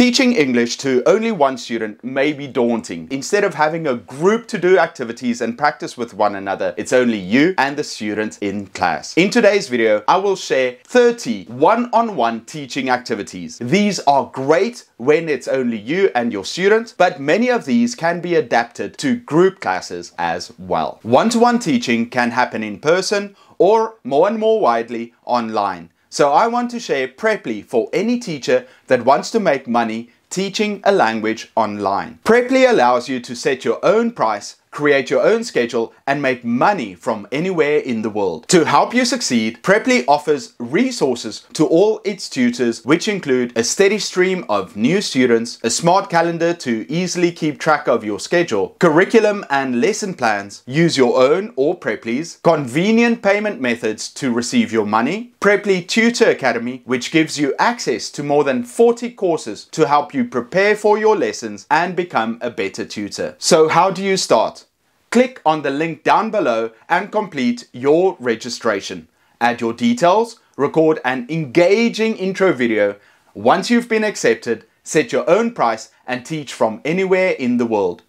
Teaching English to only one student may be daunting. Instead of having a group to do activities and practice with one another, it's only you and the student in class. In today's video, I will share 30 one-on-one teaching activities. These are great when it's only you and your student, but many of these can be adapted to group classes as well. One-to-one -one teaching can happen in person or more and more widely online. So I want to share Preply for any teacher that wants to make money teaching a language online. Preply allows you to set your own price create your own schedule, and make money from anywhere in the world. To help you succeed, Preply offers resources to all its tutors, which include a steady stream of new students, a smart calendar to easily keep track of your schedule, curriculum and lesson plans, use your own or Preply's, convenient payment methods to receive your money, Preply Tutor Academy, which gives you access to more than 40 courses to help you prepare for your lessons and become a better tutor. So how do you start? Click on the link down below and complete your registration. Add your details, record an engaging intro video. Once you've been accepted, set your own price and teach from anywhere in the world.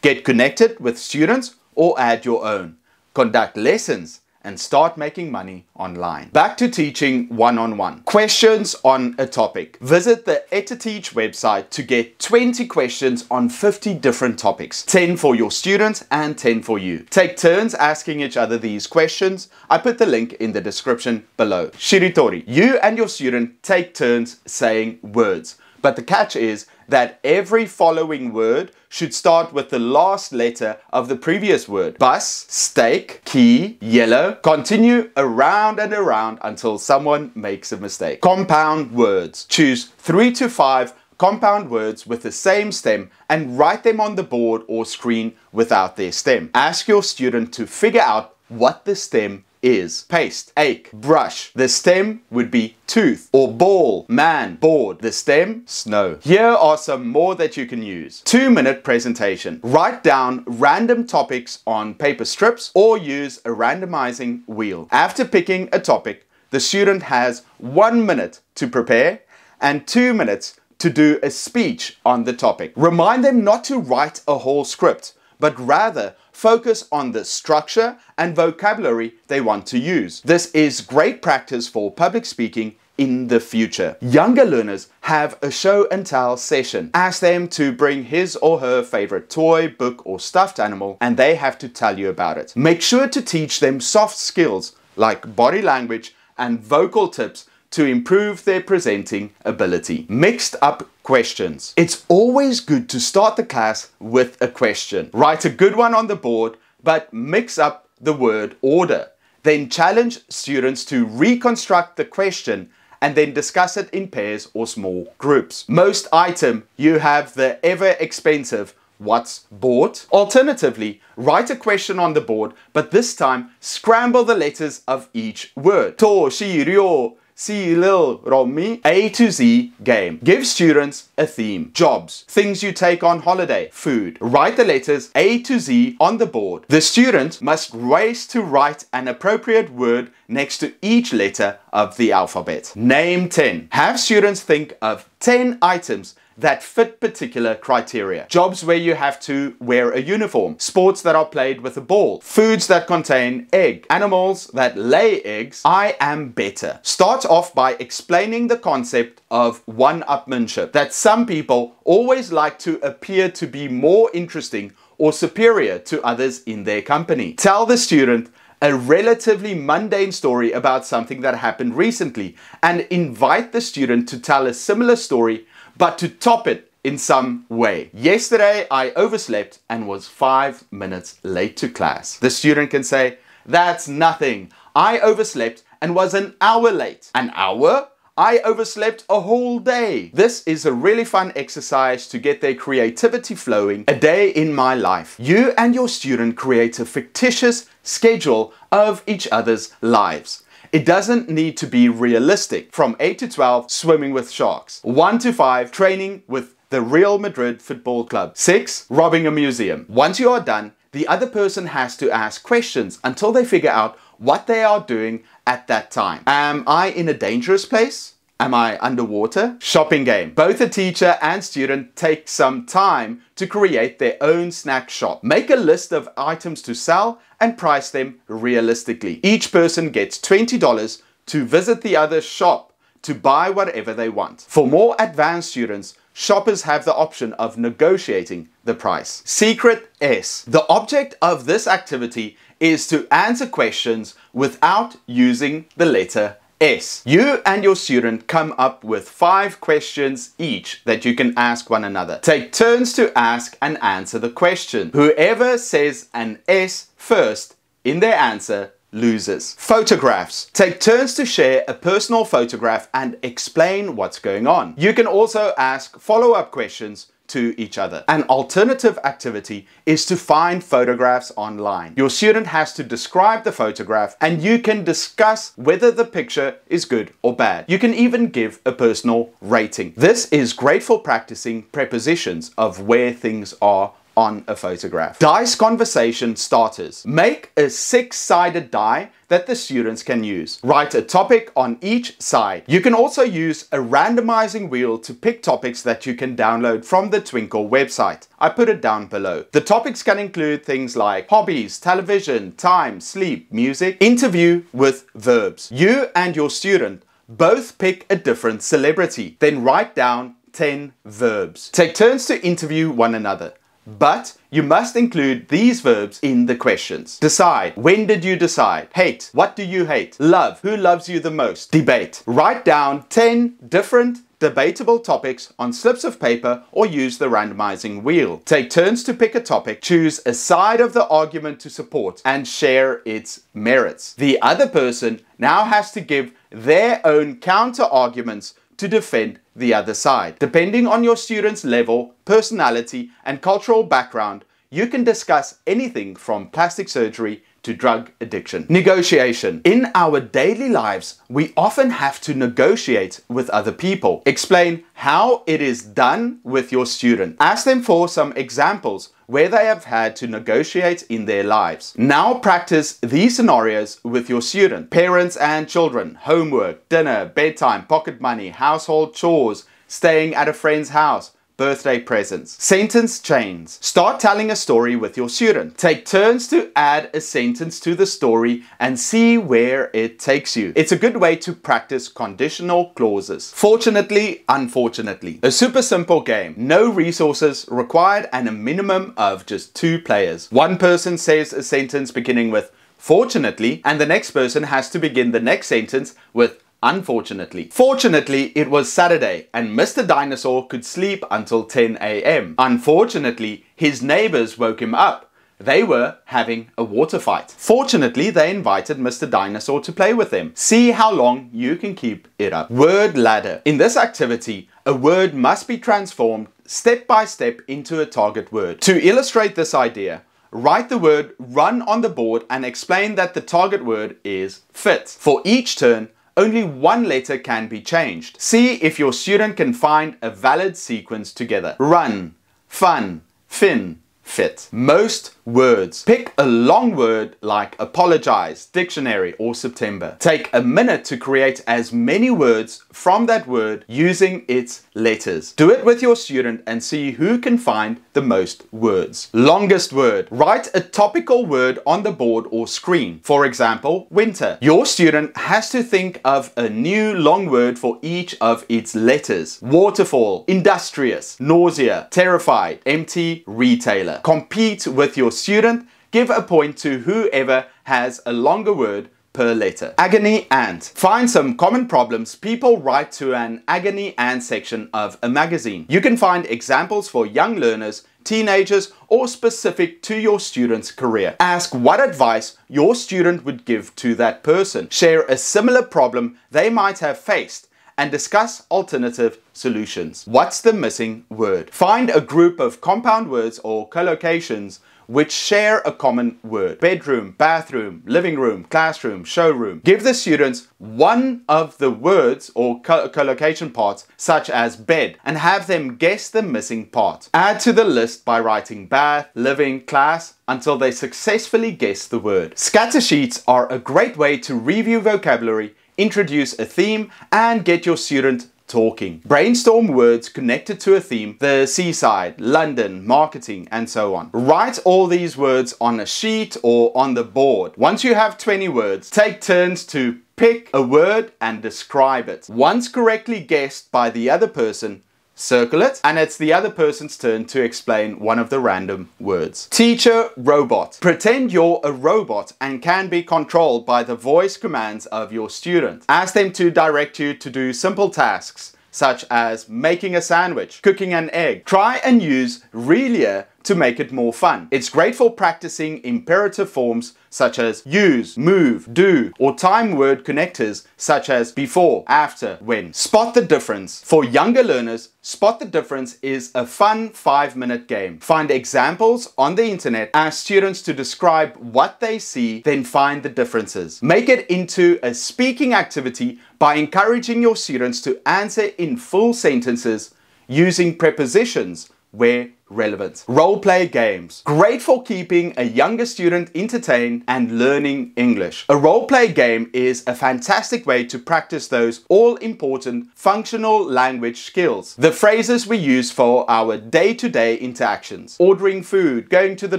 Get connected with students or add your own. Conduct lessons and start making money online. Back to teaching one-on-one. -on -one. Questions on a topic. Visit the EtaTeach website to get 20 questions on 50 different topics. 10 for your students and 10 for you. Take turns asking each other these questions. I put the link in the description below. Shiritori. You and your student take turns saying words. But the catch is that every following word should start with the last letter of the previous word. Bus, steak, key, yellow. Continue around and around until someone makes a mistake. Compound words. Choose three to five compound words with the same stem and write them on the board or screen without their stem. Ask your student to figure out what the stem is paste, ache, brush. The stem would be tooth or ball, man, board. The stem, snow. Here are some more that you can use. Two minute presentation. Write down random topics on paper strips or use a randomizing wheel. After picking a topic, the student has one minute to prepare and two minutes to do a speech on the topic. Remind them not to write a whole script, but rather focus on the structure and vocabulary they want to use. This is great practice for public speaking in the future. Younger learners have a show and tell session. Ask them to bring his or her favorite toy, book or stuffed animal and they have to tell you about it. Make sure to teach them soft skills like body language and vocal tips to improve their presenting ability. Mixed up questions. It's always good to start the class with a question. Write a good one on the board, but mix up the word order. Then challenge students to reconstruct the question and then discuss it in pairs or small groups. Most item, you have the ever expensive what's bought. Alternatively, write a question on the board, but this time scramble the letters of each word. To, shi, ryo, Si Lil Romi, A to Z game. Give students a theme. Jobs, things you take on holiday, food. Write the letters A to Z on the board. The student must race to write an appropriate word next to each letter of the alphabet. Name 10. Have students think of 10 items that fit particular criteria. Jobs where you have to wear a uniform, sports that are played with a ball, foods that contain egg, animals that lay eggs. I am better. Start off by explaining the concept of one-upmanship, that some people always like to appear to be more interesting or superior to others in their company. Tell the student a relatively mundane story about something that happened recently and invite the student to tell a similar story but to top it in some way. Yesterday, I overslept and was five minutes late to class. The student can say, that's nothing. I overslept and was an hour late. An hour? I overslept a whole day. This is a really fun exercise to get their creativity flowing. A day in my life. You and your student create a fictitious schedule of each other's lives. It doesn't need to be realistic. From 8 to 12, swimming with sharks. 1 to 5, training with the Real Madrid Football Club. 6, robbing a museum. Once you are done, the other person has to ask questions until they figure out what they are doing at that time. Am I in a dangerous place? Am I underwater? Shopping game. Both a teacher and student take some time to create their own snack shop. Make a list of items to sell and price them realistically. Each person gets $20 to visit the other shop to buy whatever they want. For more advanced students, shoppers have the option of negotiating the price. Secret S. The object of this activity is to answer questions without using the letter S. You and your student come up with five questions each that you can ask one another. Take turns to ask and answer the question. Whoever says an S first in their answer loses. Photographs. Take turns to share a personal photograph and explain what's going on. You can also ask follow-up questions to each other. An alternative activity is to find photographs online. Your student has to describe the photograph and you can discuss whether the picture is good or bad. You can even give a personal rating. This is great for practicing prepositions of where things are on a photograph. Dice conversation starters. Make a six-sided die that the students can use. Write a topic on each side. You can also use a randomizing wheel to pick topics that you can download from the Twinkl website. I put it down below. The topics can include things like hobbies, television, time, sleep, music, interview with verbs. You and your student both pick a different celebrity. Then write down 10 verbs. Take turns to interview one another. But you must include these verbs in the questions. Decide. When did you decide? Hate. What do you hate? Love. Who loves you the most? Debate. Write down 10 different debatable topics on slips of paper or use the randomizing wheel. Take turns to pick a topic, choose a side of the argument to support and share its merits. The other person now has to give their own counter arguments to defend the other side. Depending on your student's level, personality, and cultural background, you can discuss anything from plastic surgery to drug addiction. Negotiation. In our daily lives, we often have to negotiate with other people. Explain how it is done with your student. Ask them for some examples where they have had to negotiate in their lives. Now practice these scenarios with your student. Parents and children, homework, dinner, bedtime, pocket money, household chores, staying at a friend's house, birthday presents. Sentence chains. Start telling a story with your student. Take turns to add a sentence to the story and see where it takes you. It's a good way to practice conditional clauses. Fortunately, unfortunately. A super simple game. No resources required and a minimum of just two players. One person says a sentence beginning with fortunately and the next person has to begin the next sentence with Unfortunately. Fortunately, it was Saturday and Mr. Dinosaur could sleep until 10 a.m. Unfortunately, his neighbors woke him up. They were having a water fight. Fortunately, they invited Mr. Dinosaur to play with them. See how long you can keep it up. Word ladder. In this activity, a word must be transformed step by step into a target word. To illustrate this idea, write the word run on the board and explain that the target word is fit. For each turn, only one letter can be changed. See if your student can find a valid sequence together. Run, fun, fin, fit. Most words. Pick a long word like apologize, dictionary, or September. Take a minute to create as many words from that word using its letters. Do it with your student and see who can find the most words. Longest word. Write a topical word on the board or screen. For example, winter. Your student has to think of a new long word for each of its letters. Waterfall, industrious, nausea, terrified, empty, retailer. Compete with your student, give a point to whoever has a longer word per letter. Agony aunt. Find some common problems people write to an agony aunt section of a magazine. You can find examples for young learners, teenagers, or specific to your student's career. Ask what advice your student would give to that person. Share a similar problem they might have faced and discuss alternative solutions. What's the missing word? Find a group of compound words or collocations which share a common word. Bedroom, bathroom, living room, classroom, showroom. Give the students one of the words or co collocation parts such as bed and have them guess the missing part. Add to the list by writing bath, living, class until they successfully guess the word. Scatter sheets are a great way to review vocabulary introduce a theme, and get your student talking. Brainstorm words connected to a theme, the seaside, London, marketing, and so on. Write all these words on a sheet or on the board. Once you have 20 words, take turns to pick a word and describe it. Once correctly guessed by the other person, circle it, and it's the other person's turn to explain one of the random words. Teacher robot. Pretend you're a robot and can be controlled by the voice commands of your student. Ask them to direct you to do simple tasks such as making a sandwich, cooking an egg. Try and use realia to make it more fun. It's great for practicing imperative forms such as use, move, do, or time word connectors such as before, after, when. Spot the difference. For younger learners, Spot the Difference is a fun five minute game. Find examples on the internet, ask students to describe what they see, then find the differences. Make it into a speaking activity by encouraging your students to answer in full sentences using prepositions where relevant. Role play games. Great for keeping a younger student entertained and learning English. A role play game is a fantastic way to practice those all important functional language skills. The phrases we use for our day to day interactions. Ordering food, going to the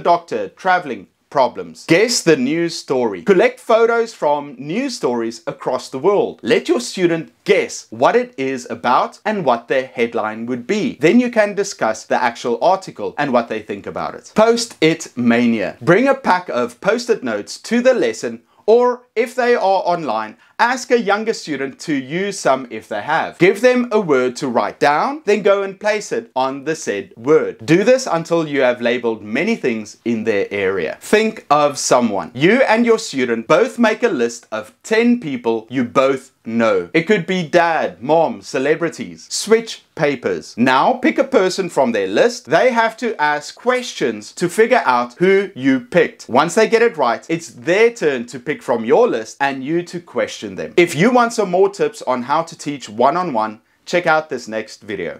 doctor, traveling, problems. Guess the news story. Collect photos from news stories across the world. Let your student guess what it is about and what their headline would be. Then you can discuss the actual article and what they think about it. Post-it mania. Bring a pack of post-it notes to the lesson or if they are online, ask a younger student to use some if they have. Give them a word to write down, then go and place it on the said word. Do this until you have labeled many things in their area. Think of someone. You and your student both make a list of 10 people you both know. It could be dad, mom, celebrities. Switch papers. Now pick a person from their list. They have to ask questions to figure out who you picked. Once they get it right, it's their turn to pick from your list and you to question them. If you want some more tips on how to teach one-on-one, -on -one, check out this next video.